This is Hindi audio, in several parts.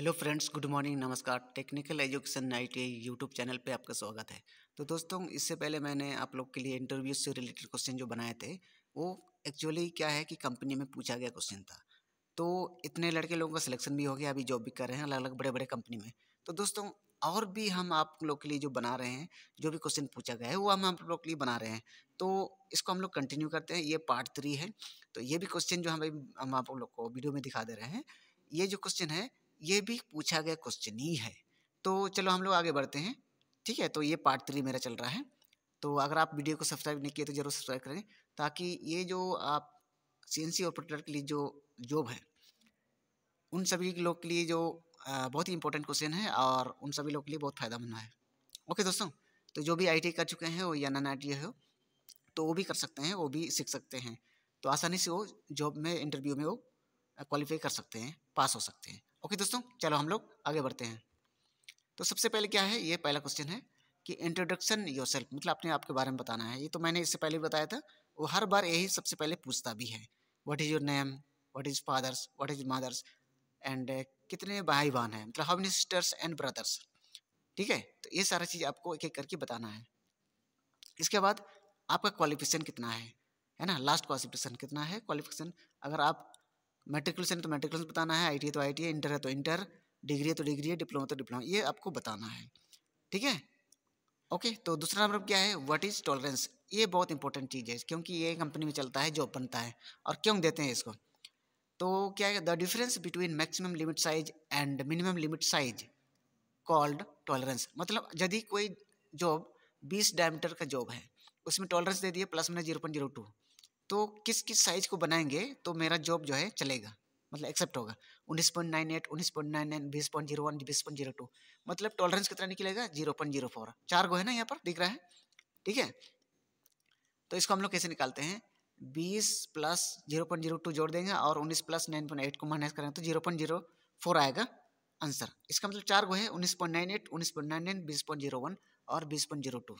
हेलो फ्रेंड्स, गुड मॉर्निंग, नमस्कार। Technical education I T YouTube channel पे आपका स्वागत है। तो दोस्तों, इससे पहले मैंने आप लोग के लिए इंटरव्यू से रिलेटेड क्वेश्चन जो बनाए थे, वो एक्चुअली क्या है कि कंपनी में पूछा गया क्वेश्चन था। तो इतने लड़के लोगों का सिलेक्शन भी हो गया, अभी जॉब भी कर रहे हैं अलग अलग बड़े बड़े कंपनी में। तो दोस्तों, और भी हम आप लोग के लिए जो बना रहे हैं, जो भी क्वेश्चन पूछा गया है, वो हम आप लोग के लिए बना रहे हैं। तो इसको हम लोग कंटिन्यू करते हैं, ये पार्ट थ्री है। तो ये भी क्वेश्चन जो हम हम आप लोग को वीडियो में दिखा दे रहे हैं, ये जो क्वेश्चन है ये भी पूछा गया क्वेश्चन ही है। तो चलो हम लोग आगे बढ़ते हैं, ठीक है? तो ये पार्ट थ्री मेरा चल रहा है। तो अगर आप वीडियो को सब्सक्राइब नहीं किए तो ज़रूर सब्सक्राइब करें, ताकि ये जो आप सी एन सी ऑपरेटर के लिए जो जॉब है, उन सभी लोग के लिए जो बहुत ही इंपॉर्टेंट क्वेश्चन है और उन सभी लोग के लिए बहुत फ़ायदा मंद है। ओके दोस्तों तो जो भी आईटीआई कर चुके हैं या नन आई हो तो वो भी कर सकते हैं, वो भी सीख सकते हैं। तो आसानी से वो जॉब में इंटरव्यू में वो क्वालिफाई कर सकते हैं पास हो सकते हैं। ओके दोस्तों, चलो हम लोग आगे बढ़ते हैं। तो सबसे पहले क्या है, ये पहला क्वेश्चन है कि इंट्रोडक्शन योर सेल्फ मतलब अपने आप के बारे में बताना है। ये तो मैंने इससे पहले बताया था, वो हर बार यही सबसे पहले पूछता भी है। What is your name what is father's what is mother's and कितने भाई बहन हैं? मतलब how many sisters and brothers ठीक है? तो ये सारा चीज़ आपको एक एक करके बताना है। इसके बाद आपका क्वालिफिकेशन कितना है? है ना? लास्ट क्वालिफिकेशन कितना है? क्वालिफिकेशन अगर आप मेट्रिकुलेशन तो मेट्रिकुलेशन बताना है आई तो आईटी है, इंटर है तो इंटर, डिग्री है तो डिग्री है, डिप्लोमा तो डिप्लोमा, ये आपको बताना है, ठीक है? ओके तो दूसरा नंबर क्या है? व्हाट इज़ टॉलरेंस ये बहुत इंपॉर्टेंट चीज़ है, क्योंकि ये कंपनी में चलता है जॉब बनता है, और क्यों देते हैं इसको? तो क्या है the difference between maximum limit size and minimum limit size called tolerance मतलब यदि कोई जॉब बीस डायमीटर का जॉब है, उसमें टॉलरेंस दे दिए प्लस मैंने ज़ीरो पॉइंट ज़ीरो टू तो किस किस साइज़ को बनाएँगे तो मेरा जॉब जो है चलेगा मतलब एक्सेप्ट होगा। उन्नीस पॉइंट नाइन एट उन्नीस पॉइंट नाइन नाइन बीस पॉइंट ज़ीरो वन, बीस पॉइंट ज़ीरो टू मतलब टॉलरेंस कितना निकलेगा? Zero point zero four. चार गो है ना यहाँ पर? दिख रहा है? ठीक है? तो इसको हम लोग कैसे निकालते हैं? बीस plus zero point zero two जोड़ देंगे और उन्नीस प्लस नाइन पॉइंट एट को माइनस करेंगे तो ज़ीरो पॉइंट ज़ीरो फोर आएगा आंसर इसका मतलब चार गो है, उन्नीस पॉइंट नाइन एट उन्नीस पॉइंट नाइन नाइन बीस पॉइंट ज़ीरो वन और बीस पॉइंट ज़ीरो टू।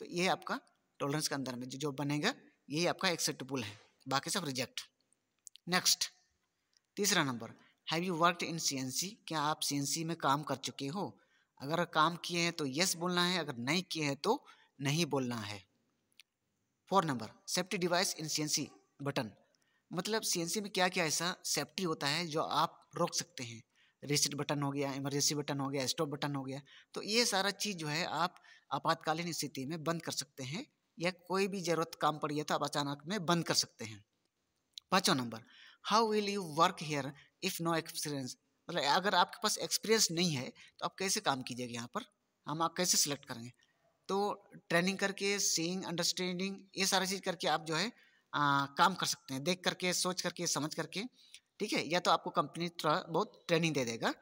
तो ये आपका टॉलरेंस के अंदर में जो बनेगा। यही आपका एक्सेप्टेबल है। बाकी सब रिजेक्ट नेक्स्ट तीसरा number have you worked in CNC क्या आप सीएनसी में काम कर चुके हो? अगर काम किए हैं तो यस बोलना है, अगर नहीं किए हैं तो नहीं बोलना है। Four number safety device in CNC button मतलब सीएनसी में क्या क्या ऐसा सेफ्टी होता है जो आप रोक सकते हैं? रिसिट बटन हो गया इमरजेंसी बटन हो गया स्टॉप बटन हो गया। तो ये सारा चीज़ जो है आप आपातकालीन स्थिति में बंद कर सकते हैं। या कोई भी ज़रूरत काम पड़ी है तो आप अचानक में बंद कर सकते हैं। पाँचवा number how will you work here if no experience मतलब अगर आपके पास एक्सपीरियंस नहीं है तो आप कैसे काम कीजिएगा यहाँ पर? हम आप कैसे सिलेक्ट करेंगे? तो ट्रेनिंग करके सीइंग अंडरस्टैंडिंग ये सारा चीज़ करके आप जो है आ, काम कर सकते हैं। देख करके सोच करके समझ करके ठीक है? या तो आपको कंपनी थोड़ा बहुत ट्रेनिंग दे देगा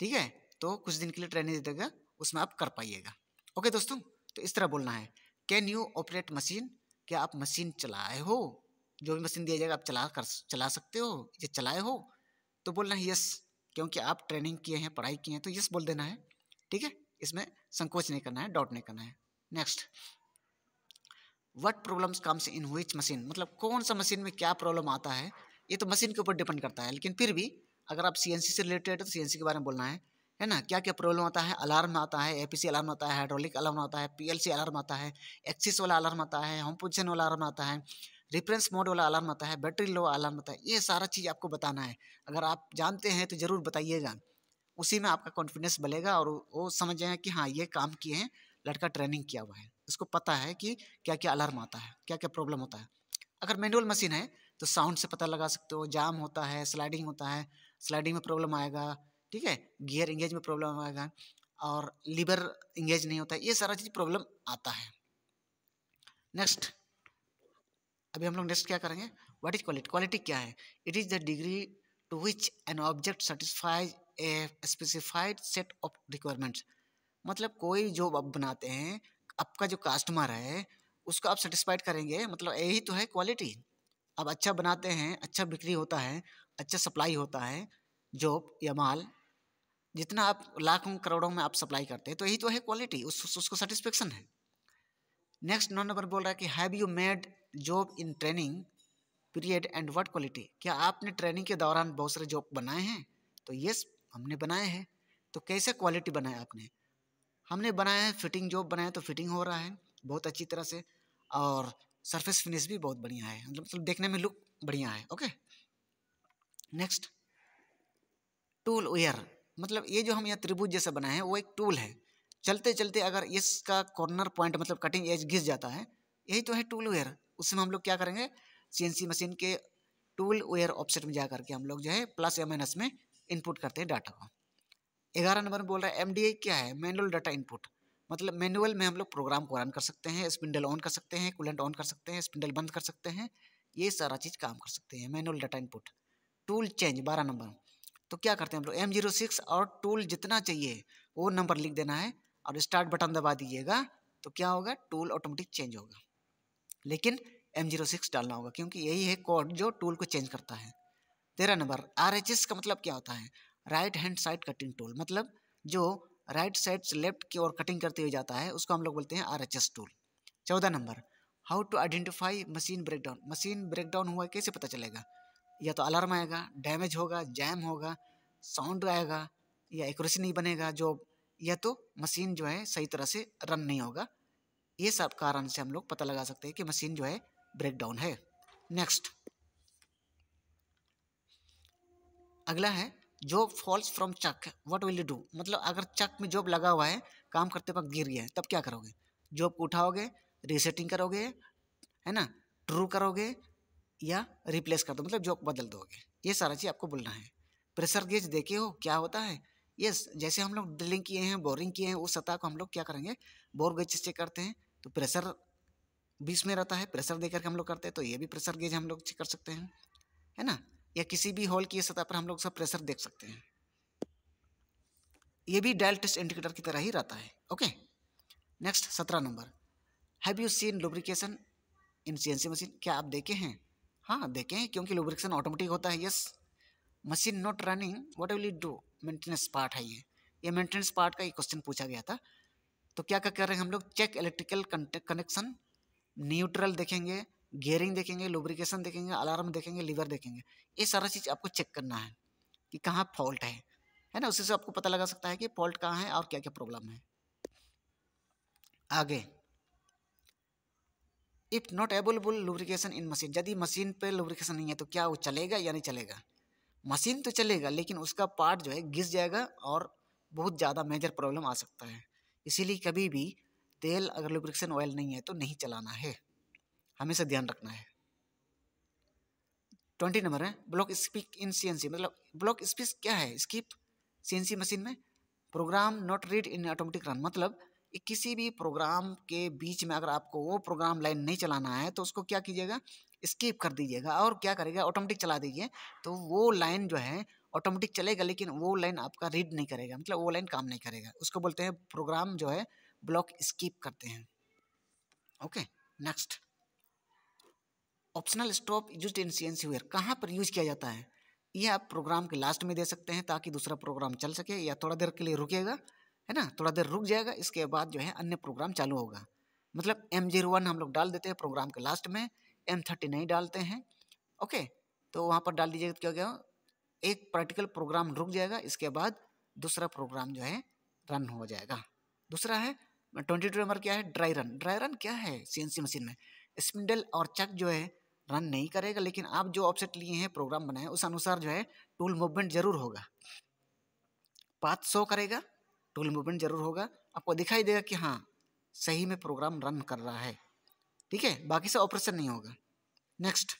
ठीक है? तो कुछ दिन के लिए ट्रेनिंग दे देगा उसमें आप कर पाइएगा। ओके दोस्तों तो इस तरह बोलना है। कैन यू ऑपरेट मशीन क्या आप मशीन चलाए हो? जो भी मशीन दिया जाएगा, आप चला कर, चला सकते हो? ये चलाए हो? तो बोलना है यस क्योंकि आप ट्रेनिंग किए हैं, पढ़ाई किए हैं तो यस बोल देना है। ठीक है? इसमें संकोच नहीं करना है डाउट नहीं करना है। Next what problems comes in which machine मतलब कौन सा मशीन में क्या प्रॉब्लम आता है? ये तो मशीन के ऊपर डिपेंड करता है, लेकिन फिर भी अगर आप सीएनसी से रिलेटेड तो सीएनसी के बारे में बोलना है। है ना? क्या क्या प्रॉब्लम आता है? अलार्म आता है एपीसी अलार्म आता है हाइड्रोलिक अलार्म आता है पीएलसी अलार्म आता है एक्सिस वाला अलार्म आता है होम पोजिशन वाला अलार्म आता है रिफरेंस मोड वाला अलार्म आता है बैटरी लो अलार्म आता है, ये सारा चीज़ आपको बताना है। अगर आप जानते हैं तो ज़रूर बताइएगा। उसी में आपका कॉन्फिडेंस बढ़ेगा और वो समझ जाए कि हाँ ये काम किए हैं, लड़का ट्रेनिंग किया हुआ है। उसको पता है कि क्या क्या अलार्म आता है क्या क्या प्रॉब्लम होता है। अगर मैनुअल मशीन है तो साउंड से पता लगा सकते हो जाम होता है स्लाइडिंग होता है स्लाइडिंग में प्रॉब्लम आएगा ठीक है? गियर इंगेज में प्रॉब्लम आएगा, और लीवर इंगेज नहीं होता, ये सारा चीज़ प्रॉब्लम आता है। नेक्स्ट, अभी हम लोग नेक्स्ट क्या करेंगे? व्हाट इज़ क्वालिटी क्वालिटी क्या है? It is the degree to which an object satisfies a specified set of requirements मतलब कोई जो आप बनाते हैं, आपका जो कस्टमर है, उसको आप सेटिस्फाइड करेंगे मतलब यही तो है क्वालिटी आप अच्छा बनाते हैं अच्छा बिक्री होता है अच्छा सप्लाई होता है जॉब या माल जितना आप लाखों करोड़ों में आप सप्लाई करते हैं तो यही तो है क्वालिटी उस, उसको सेटिस्फेक्शन है। नेक्स्ट नौ नंबर बोल रहा है कि have you made job in training period and what quality क्या आपने ट्रेनिंग के दौरान बहुत सारे जॉब बनाए हैं? तो यस हमने बनाए हैं। तो कैसे क्वालिटी बनाया आपने? हमने बनाया है फिटिंग जॉब बनाया तो फिटिंग हो रहा है बहुत अच्छी तरह से और सरफेस फिनिश भी बहुत बढ़िया है मतलब मतलब देखने में लुक बढ़िया है ओके नेक्स्ट टूल वेयर मतलब ये जो हम यहाँ त्रिभुज जैसा बनाए हैं, वो एक टूल है। चलते चलते अगर इसका कॉर्नर पॉइंट मतलब कटिंग एज घिस जाता है, यही तो है टूल वेयर उसमें हम लोग क्या करेंगे? सीएनसी मशीन के टूल वेयर ऑप्शन में जा करके हम लोग जो है प्लस या माइनस में इनपुट करते हैं डाटा को। ग्यारह नंबर में बोल रहा है एमडीआई क्या है? मैनुअल डाटा इनपुट मतलब मैनुअल में हम लोग प्रोग्राम को रन कर सकते हैं स्पिंडल ऑन कर सकते हैं कूलेंट ऑन कर सकते हैं स्पिंडल बंद कर सकते हैं, ये सारा चीज़ काम कर सकते हैं manual data input tool change बारह नंबर। तो क्या करते हैं हम लोग? एम ज़ीरो सिक्स और टूल जितना चाहिए, वो नंबर लिख देना है और स्टार्ट बटन दबा दीजिएगा तो क्या होगा? टूल ऑटोमेटिक चेंज होगा। लेकिन एम ज़ीरो सिक्स डालना होगा, क्योंकि यही है कोड जो टूल को चेंज करता है। तेरह नंबर आर एच एस का मतलब क्या होता है? Right hand side cutting tool मतलब जो राइट साइड से लेफ़्ट की ओर कटिंग करते हुए जाता है, उसको हम लोग बोलते हैं आर एच एस टूल चौदह number how to identify machine breakdown machine breakdown हुआ कैसे पता चलेगा? या तो अलार्म आएगा, डैमेज होगा, जैम होगा, साउंड आएगा, या एक्यूरेसी नहीं बनेगा जो, या तो मशीन जो है सही तरह से रन नहीं होगा। ये सब कारण से हम लोग पता लगा सकते हैं कि मशीन जो है ब्रेक डाउन है। नेक्स्ट। अगला है job falls from chuck what will you do मतलब अगर चक में जॉब लगा हुआ है, काम करते वक्त गिर गया है, तब क्या करोगे? जॉब को उठाओगे रीसेटिंग करोगे, है ना? ट्रू करोगे या रिप्लेस कर दो मतलब जॉब बदल दोगे। ये सारा चीज़ आपको बोलना है। प्रेशर गेज देखे हो, क्या होता है? यस जैसे हम लोग ड्रिलिंग किए हैं बोरिंग किए हैं, उस सतह को हम लोग क्या करेंगे? बोर गेज चेक करते हैं तो प्रेशर बीस में रहता है प्रेशर देकर करके हम लोग करते हैं तो ये भी प्रेशर गेज हम लोग चेक कर सकते हैं, है ना? या किसी भी हॉल की सतह पर हम लोग सब प्रेशर देख सकते हैं। ये भी डायल टेस्ट इंडिकेटर की तरह ही रहता है ओके नेक्स्ट सत्रह number. Have you seen lubrication in CNC machine क्या आप देखे हैं? हाँ देखें, क्योंकि लुब्रिकेशन ऑटोमेटिक होता है yes machine not running what will you do maintenance part है ये। ये मेंटेनेंस पार्ट का एक क्वेश्चन पूछा गया था। तो क्या क्या कर रहे हैं हम लोग? चेक इलेक्ट्रिकल कनेक्शन न्यूट्रल देखेंगे गियरिंग देखेंगे लुब्रिकेशन देखेंगे अलार्म देखेंगे लीवर देखेंगे। ये सारा चीज़ आपको चेक करना है कि कहाँ फॉल्ट है। है ना? उसी से आपको पता लगा सकता है कि फॉल्ट कहाँ है और क्या क्या प्रॉब्लम है। आगे। If not available lubrication in machine यदि मशीन पे लुब्रिकेशन नहीं है तो क्या वो चलेगा या नहीं चलेगा? मशीन तो चलेगा, लेकिन उसका पार्ट जो है घिस जाएगा और बहुत ज़्यादा मेजर प्रॉब्लम आ सकता है। इसीलिए कभी भी तेल अगर लुब्रिकेशन ऑयल नहीं है तो नहीं चलाना है। हमेशा ध्यान रखना है। ट्वेंटी नंबर है ब्लॉक स्पीक इन सीएनसी मतलब ब्लॉक स्पीक क्या है? स्किप सी मशीन में? Program not read in automatic run मतलब किसी भी प्रोग्राम के बीच में अगर आपको वो प्रोग्राम लाइन नहीं चलाना है तो उसको क्या कीजिएगा? स्किप कर दीजिएगा और क्या करेगा? ऑटोमेटिक चला दीजिए। तो वो लाइन जो है, ऑटोमेटिक चलेगा, लेकिन वो लाइन आपका रीड नहीं करेगा मतलब वो लाइन काम नहीं करेगा। उसको बोलते हैं प्रोग्राम जो है, ब्लॉक स्किप करते हैं। Okay, next. Optional stop use in C N C where. कहाँ पर यूज़ किया जाता है? ये आप प्रोग्राम के लास्ट में दे सकते हैं ताकि दूसरा प्रोग्राम चल सके या थोड़ा देर के लिए रुकेगा। है ना? थोड़ा देर रुक जाएगा, इसके बाद जो है अन्य प्रोग्राम चालू होगा। मतलब एम ज़ीरो वन हम लोग डाल देते हैं प्रोग्राम के लास्ट में एम थर्टी नहीं डालते हैं, ओके? तो वहाँ पर डाल दीजिएगा क्या गया एक प्रैक्टिकल प्रोग्राम रुक जाएगा, इसके बाद दूसरा प्रोग्राम जो है रन हो जाएगा। दूसरा है, ट्वेंटी टू नंबर क्या है? Dry run. ड्राई रन क्या है सीएनसी मशीन में? स्पिंडल और चक जो है रन नहीं करेगा, लेकिन आप जो ऑप्सेट लिए हैं, प्रोग्राम बनाए, उस अनुसार जो है टूल मूवमेंट ज़रूर होगा। पाथ सौ करेगा टूल मूवमेंट ज़रूर होगा। आपको दिखाई देगा कि हाँ सही में प्रोग्राम रन कर रहा है। ठीक है? बाकी से ऑपरेशन नहीं होगा। Next.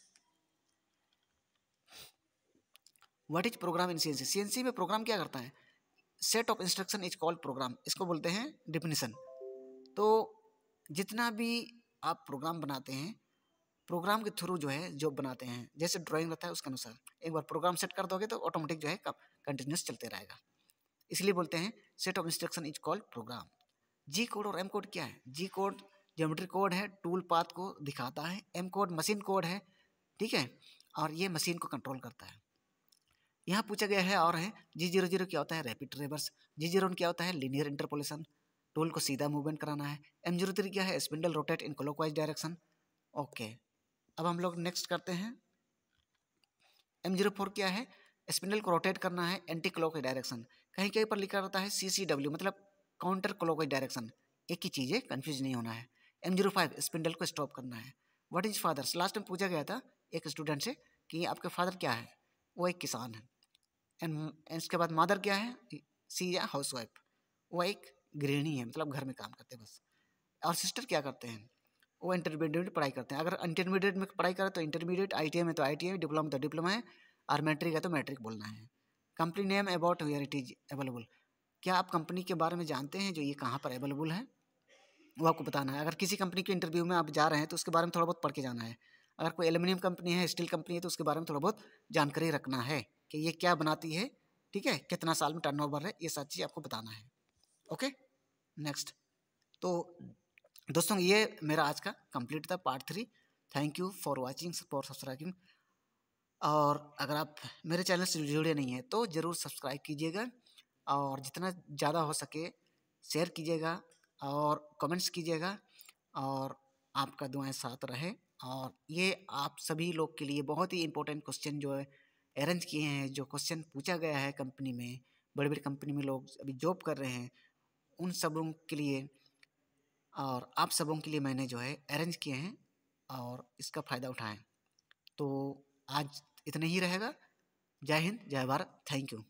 What is program in CNC CNC में प्रोग्राम क्या करता है? Set of instruction is called program इसको बोलते हैं डिफिनेशन तो जितना भी आप प्रोग्राम बनाते हैं प्रोग्राम के थ्रू जो है जॉब बनाते हैं, जैसे ड्राइंग रहता है उसके अनुसार। एक बार प्रोग्राम सेट कर दोगे तो ऑटोमेटिक जो है कंटिन्यूस चलते रहेगा। इसलिए बोलते हैं set of instruction is called program G code और एम कोड क्या है? जी कोड ज्योमेट्री कोड है टूल पाथ को दिखाता है एम कोड मशीन कोड है, ठीक है? और ये मशीन को कंट्रोल करता है। यहाँ पूछा गया है और है जी ज़ीरो ज़ीरो क्या होता है? रैपिड रिवर्स जी ज़ीरो क्या होता है? लीनियर इंटरपोलेशन टूल को सीधा मूवमेंट कराना है। एम ज़ीरो थ्री क्या है? Spindle rotate in clockwise direction okay अब हम लोग नेक्स्ट करते हैं। एम ज़ीरो फोर क्या है? स्पिंडल को रोटेट करना है एंटी क्लॉक डायरेक्शन कहीं कहीं पर लिखा रहता है सी सी डब्ल्यू मतलब काउंटर क्लॉक डायरेक्शन एक ही चीज़ है कन्फ्यूज़ नहीं होना है। एम ज़ीरो फाइव स्पिंडल को स्टॉप करना है। What is father's last time पूछा गया था एक स्टूडेंट से कि आपके फादर क्या है? वो एक किसान है। एंड इसके बाद मदर क्या है? सी या हाउस वाइफ वो एक गृहिणी है मतलब घर में काम करते हैं बस। और सिस्टर क्या करते हैं? वो इंटरमीडिएट पढ़ाई करते हैं। अगर इंटरमीडिएट में पढ़ाई करें तो इंटरमीडिएट आई में तो आई टी डिप्लोमा तो डिप्लोमा है। और मैट्रिक है तो मैट्रिक बोलना है। Company name about where it is available. क्या आप कंपनी के बारे में जानते हैं जो ये कहाँ पर अवेलेबल है? वो आपको बताना है। अगर किसी कंपनी के इंटरव्यू में आप जा रहे हैं तो उसके बारे में थोड़ा बहुत पढ़ के जाना है। अगर कोई एल्यूमिनियम कंपनी है, स्टील कंपनी है तो उसके बारे में थोड़ा बहुत जानकारी रखना है कि ये क्या बनाती है, ठीक है? कितना साल में टर्नओवर है, ये सब चीज़ आपको बताना है। ओके? नेक्स्ट तो दोस्तों, ये मेरा आज का कंप्लीट था part three thank you for watching for subscribing और अगर आप मेरे चैनल से जुड़े नहीं हैं तो ज़रूर सब्सक्राइब कीजिएगा और जितना ज़्यादा हो सके शेयर कीजिएगा और कमेंट्स कीजिएगा और आपका दुआएँ साथ रहे। और ये आप सभी लोग के लिए बहुत ही इम्पोर्टेंट क्वेश्चन जो है अरेंज किए हैं, जो क्वेश्चन पूछा गया है कंपनी में बड़ी बड़ी कंपनी में लोग अभी जॉब कर रहे हैं, उन सबों के लिए और आप सबों के लिए मैंने जो है अरेंज किए हैं और इसका फ़ायदा उठाएँ। तो आज इतना ही रहेगा। जय हिंद जय भारत थैंक यू।